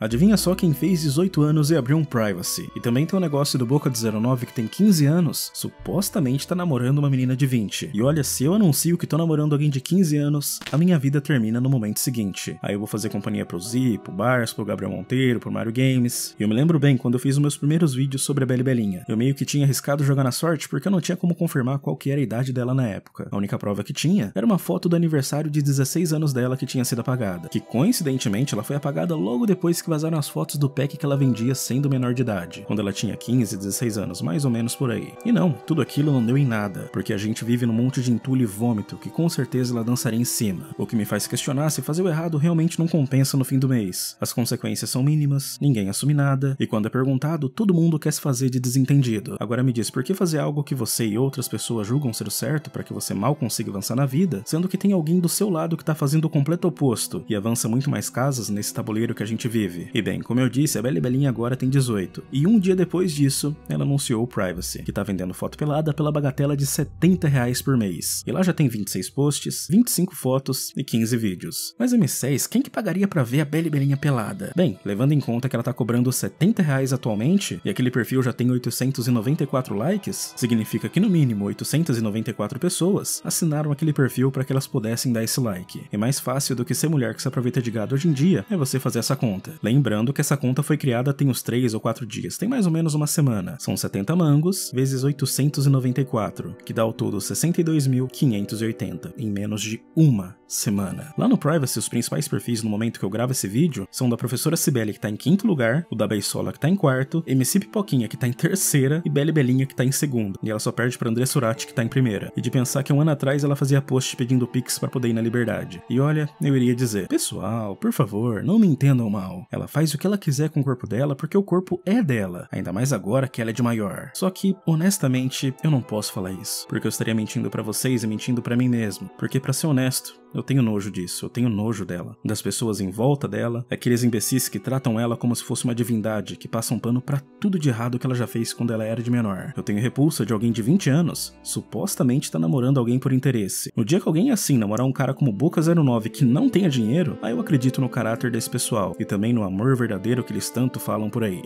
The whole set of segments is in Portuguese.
Adivinha só quem fez 18 anos e abriu um privacy. E também tem o um negócio do Boca de 09 que tem 15 anos, supostamente tá namorando uma menina de 20. E olha, se eu anuncio que tô namorando alguém de 15 anos, a minha vida termina no momento seguinte. Aí eu vou fazer companhia pro Z, pro Bars, pro Gabriel Monteiro, pro Mario Games. E eu me lembro bem quando eu fiz os meus primeiros vídeos sobre a Belle Belinha. Eu meio que tinha arriscado jogar na sorte porque eu não tinha como confirmar qual que era a idade dela na época. A única prova que tinha era uma foto do aniversário de 16 anos dela que tinha sido apagada. Que coincidentemente ela foi apagada logo depois que vazaram as fotos do pack que ela vendia sendo menor de idade, quando ela tinha 15, 16 anos, mais ou menos por aí. E não, tudo aquilo não deu em nada, porque a gente vive num monte de entulho e vômito que com certeza ela dançaria em cima, o que me faz questionar se fazer o errado realmente não compensa no fim do mês. As consequências são mínimas, ninguém assume nada, e quando é perguntado, todo mundo quer se fazer de desentendido. Agora me diz, por que fazer algo que você e outras pessoas julgam ser o certo para que você mal consiga avançar na vida, sendo que tem alguém do seu lado que tá fazendo o completo oposto e avança muito mais casas nesse tabuleiro que a gente vive? E bem, como eu disse, a Belle Belinha agora tem 18. E um dia depois disso, ela anunciou o Privacy, que tá vendendo foto pelada pela bagatela de 70 reais por mês. E lá já tem 26 posts, 25 fotos e 15 vídeos. Mas M6, quem que pagaria para ver a Belle Belinha pelada? Bem, levando em conta que ela tá cobrando 70 reais atualmente, e aquele perfil já tem 894 likes, significa que no mínimo 894 pessoas assinaram aquele perfil para que elas pudessem dar esse like. É mais fácil do que ser mulher que se aproveita de gado hoje em dia, é você fazer essa conta. Lembrando que essa conta foi criada tem uns 3 ou 4 dias, tem mais ou menos uma semana. São 70 mangos vezes 894, que dá ao todo 62.580 em menos de uma semana. Lá no Privacy, os principais perfis no momento que eu gravo esse vídeo são da professora Cibele, que tá em quinto lugar, o da Beisola, que tá em quarto, MC Pipoquinha, que tá em terceira, e Belle Belinha, que tá em segundo. E ela só perde pra André Surati, que tá em primeira. E de pensar que um ano atrás ela fazia post pedindo pix para poder ir na liberdade. E olha, eu iria dizer, pessoal, por favor, não me entendam mal. Ela faz o que ela quiser com o corpo dela porque o corpo é dela, ainda mais agora que ela é de maior. Só que, honestamente, eu não posso falar isso, porque eu estaria mentindo para vocês e mentindo para mim mesmo. Porque para ser honesto, eu tenho nojo disso, eu tenho nojo dela, das pessoas em volta dela, aqueles imbecis que tratam ela como se fosse uma divindade, que passam pano para tudo de errado que ela já fez quando ela era de menor. Eu tenho repulsa de alguém de 20 anos, supostamente tá namorando alguém por interesse. No dia que alguém assim namorar um cara como Boca 09 que não tenha dinheiro, aí eu acredito no caráter desse pessoal e também no amor verdadeiro que eles tanto falam por aí.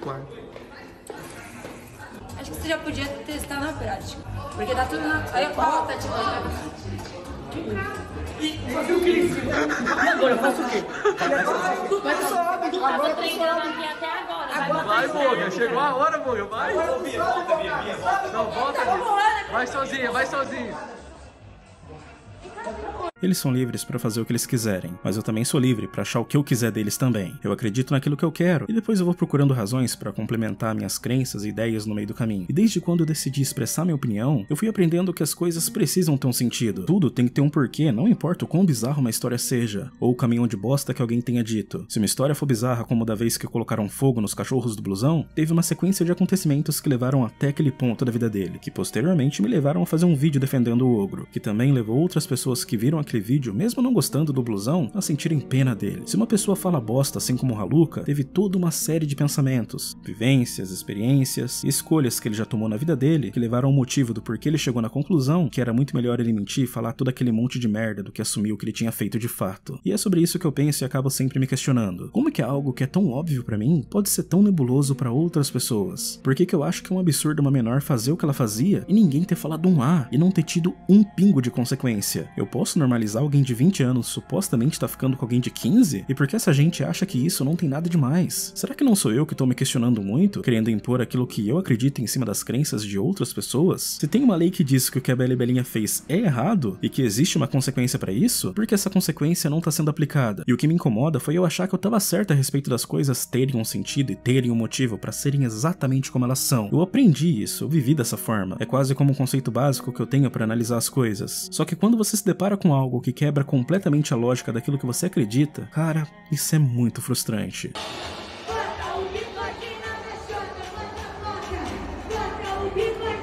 claro. Acho que você já podia testar na prática. Porque tá tudo na. Aí eu falo, tá tipo. Fazer o quê? E agora, eu faço o quê? Eu tô treinando aqui até agora. Vai, Boga, chegou a hora, Boga, vai. Não, volta. Vai sozinha, vai sozinha. Eles são livres para fazer o que eles quiserem, mas eu também sou livre para achar o que eu quiser deles também. Eu acredito naquilo que eu quero e depois eu vou procurando razões para complementar minhas crenças e ideias no meio do caminho. E desde quando eu decidi expressar minha opinião, eu fui aprendendo que as coisas precisam ter um sentido. Tudo tem que ter um porquê, não importa o quão bizarro uma história seja, ou o caminhão de bosta que alguém tenha dito. Se uma história for bizarra como da vez que colocaram fogo nos cachorros do blusão, teve uma sequência de acontecimentos que levaram até aquele ponto da vida dele, que posteriormente me levaram a fazer um vídeo defendendo o ogro, que também levou outras pessoas que viram aquele vídeo, mesmo não gostando do blusão, a sentirem pena dele. Se uma pessoa fala bosta assim como o Haluka, teve toda uma série de pensamentos, vivências, experiências e escolhas que ele já tomou na vida dele que levaram ao motivo do porquê ele chegou na conclusão que era muito melhor ele mentir e falar todo aquele monte de merda do que assumir o que ele tinha feito de fato. E é sobre isso que eu penso e acabo sempre me questionando. Como é que algo que é tão óbvio para mim pode ser tão nebuloso para outras pessoas? Por que, que eu acho que é um absurdo uma menor fazer o que ela fazia e ninguém ter falado um A e não ter tido um pingo de consequência? Eu posso normalizar alguém de 20 anos supostamente tá ficando com alguém de 15? E por que essa gente acha que isso não tem nada demais? Será que não sou eu que tô me questionando muito, querendo impor aquilo que eu acredito em cima das crenças de outras pessoas? Se tem uma lei que diz que o que a Bela e Belinha fez é errado e que existe uma consequência para isso, por que essa consequência não tá sendo aplicada? E o que me incomoda foi eu achar que eu tava certo a respeito das coisas terem um sentido e terem um motivo para serem exatamente como elas são. Eu aprendi isso, eu vivi dessa forma. É quase como um conceito básico que eu tenho para analisar as coisas. Só que quando você se depara com algo que quebra completamente a lógica daquilo que você acredita, cara, isso é muito frustrante. Bonita,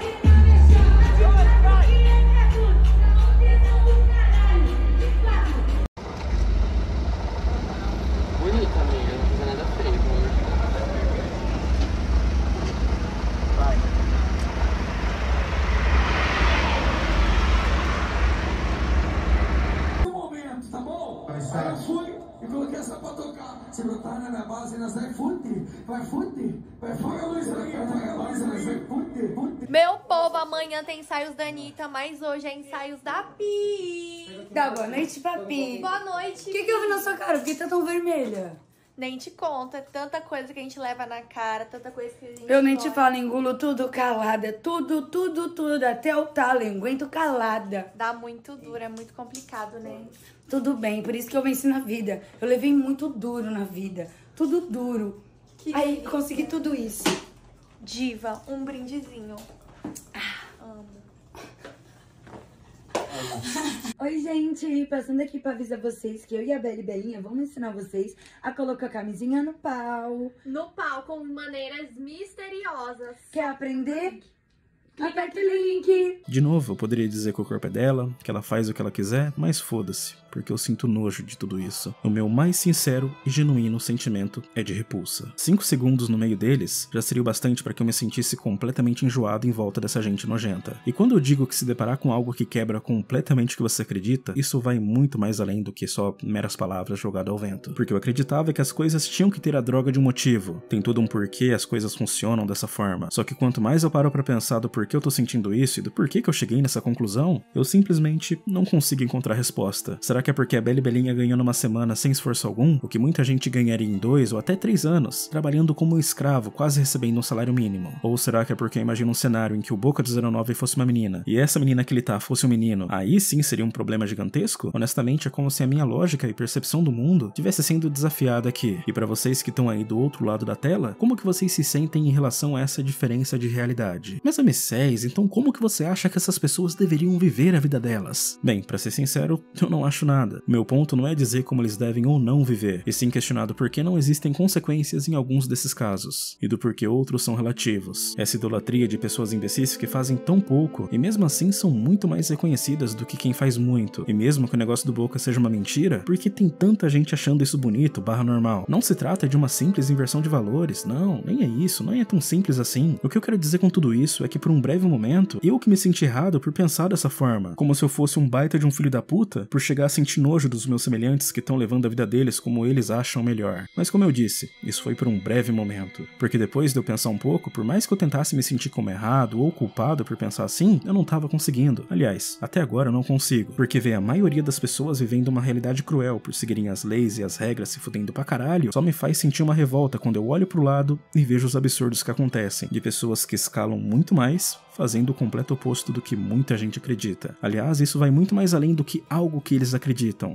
Você botar na minha base Lucena, sai, fute, vai, fute, vai, a luz aí, apaga a luz aí, sai, fute, fute. Meu povo, amanhã tem ensaios da Anitta, mas hoje é ensaios da Pi. Dá boa noite, papi. Boa noite. O que, que eu vi na sua cara? Por que tá tão vermelha? Nem te conta, tanta coisa que a gente leva na cara, tanta coisa que a gente Eu nem te falo, engulo tudo calada. Tudo, tudo, tudo. Até o talo, aguento calada. Dá muito duro, é muito complicado, né? Tudo bem, por isso que eu venci na vida. Eu levei muito duro na vida. Tudo duro. Que Aí delícia. consegui tudo isso. Diva, um brindezinho. Amo. Oi, gente. Passando aqui pra avisar vocês que eu e a Bela e Belinha vamos ensinar vocês a colocar a camisinha no pau. No pau, com maneiras misteriosas. Quer aprender? Aperta o link. De novo, eu poderia dizer que o corpo é dela, que ela faz o que ela quiser, mas foda-se, porque eu sinto nojo de tudo isso. O meu mais sincero e genuíno sentimento é de repulsa. Cinco segundos no meio deles já seria o bastante para que eu me sentisse completamente enjoado em volta dessa gente nojenta. E quando eu digo que se deparar com algo que quebra completamente o que você acredita, isso vai muito mais além do que só meras palavras jogadas ao vento. Porque eu acreditava que as coisas tinham que ter a droga de um motivo. Tem todo um porquê as coisas funcionam dessa forma. Só que quanto mais eu paro pra pensar do porquê eu tô sentindo isso e do porquê que eu cheguei nessa conclusão, eu simplesmente não consigo encontrar resposta. Será que é porque a Bela e Belinha ganhou numa semana sem esforço algum, o que muita gente ganharia em dois ou até três anos, trabalhando como um escravo, quase recebendo um salário mínimo? Ou será que é porque eu imagino um cenário em que o Boca de 09 fosse uma menina, e essa menina que ele tá fosse um menino? Aí sim seria um problema gigantesco? Honestamente, é como se a minha lógica e percepção do mundo tivesse sendo desafiada aqui. E para vocês que estão aí do outro lado da tela, como que vocês se sentem em relação a essa diferença de realidade? Mas a Messés, então como que você acha que essas pessoas deveriam viver a vida delas? Bem, para ser sincero, eu não acho nada. Meu ponto não é dizer como eles devem ou não viver, e sim questionado por que não existem consequências em alguns desses casos, e do porquê outros são relativos. Essa idolatria de pessoas imbecis que fazem tão pouco, e mesmo assim são muito mais reconhecidas do que quem faz muito. E mesmo que o negócio do Boca seja uma mentira, por que tem tanta gente achando isso bonito barra normal? Não se trata de uma simples inversão de valores, não, nem é isso, não é tão simples assim. O que eu quero dizer com tudo isso é que por um breve momento, eu que me senti errado por pensar dessa forma, como se eu fosse um baita de um filho da puta por chegar a sentir nojo dos meus semelhantes que estão levando a vida deles como eles acham melhor. Mas como eu disse, isso foi por um breve momento, porque depois de eu pensar um pouco, por mais que eu tentasse me sentir como errado ou culpado por pensar assim, eu não tava conseguindo. Aliás, até agora eu não consigo, porque ver a maioria das pessoas vivendo uma realidade cruel por seguirem as leis e as regras se fudendo pra caralho, só me faz sentir uma revolta quando eu olho pro lado e vejo os absurdos que acontecem, de pessoas que escalam muito mais fazendo o completo oposto do que muita gente acredita. Aliás, isso vai muito mais além do que algo que eles acreditam,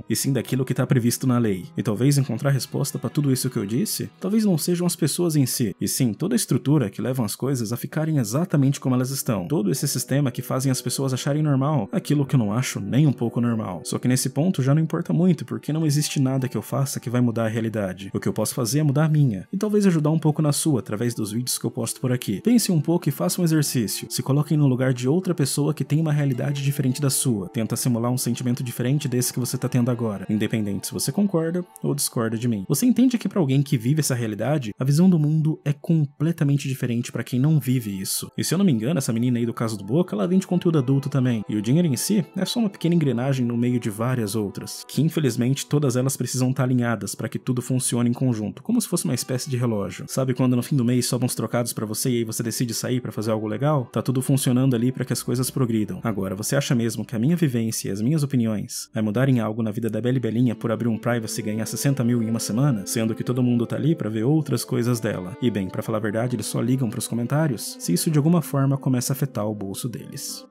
e sim daquilo que está previsto na lei. E talvez encontrar resposta para tudo isso que eu disse, talvez não sejam as pessoas em si, e sim toda a estrutura que leva as coisas a ficarem exatamente como elas estão. Todo esse sistema que fazem as pessoas acharem normal aquilo que eu não acho nem um pouco normal. Só que nesse ponto já não importa muito, porque não existe nada que eu faça que vai mudar a realidade. O que eu posso fazer é mudar a minha, e talvez ajudar um pouco na sua através dos vídeos que eu posto por aqui. Pense um pouco e faça um exercício. Se coloquem no lugar de outra pessoa que tem uma realidade diferente da sua. Tenta simular um sentimento diferente desse que você tá tendo agora, independente se você concorda ou discorda de mim. Você entende que para alguém que vive essa realidade, a visão do mundo é completamente diferente para quem não vive isso. E se eu não me engano, essa menina aí do caso do Boca, ela vende conteúdo adulto também. E o dinheiro em si é só uma pequena engrenagem no meio de várias outras, que infelizmente todas elas precisam estar alinhadas para que tudo funcione em conjunto, como se fosse uma espécie de relógio. Sabe quando no fim do mês sobram uns trocados para você e aí você decide sair para fazer algo legal? Tá tudo funcionando ali para que as coisas progridam. Agora, você acha mesmo que a minha vivência e as minhas opiniões vai mudar em algo na vida da Bela e Belinha por abrir um privacy e ganhar 60 mil em uma semana? Sendo que todo mundo tá ali para ver outras coisas dela. E bem, para falar a verdade, eles só ligam pros comentários se isso de alguma forma começa a afetar o bolso deles.